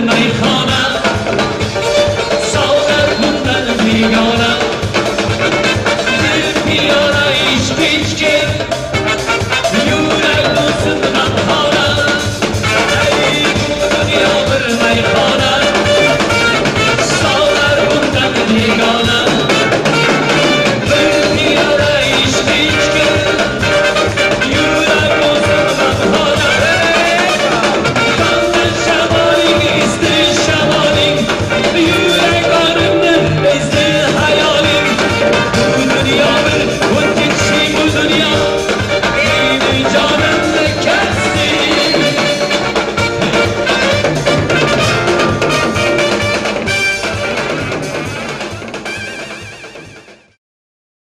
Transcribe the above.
میخانه ساقت موندن بیگانه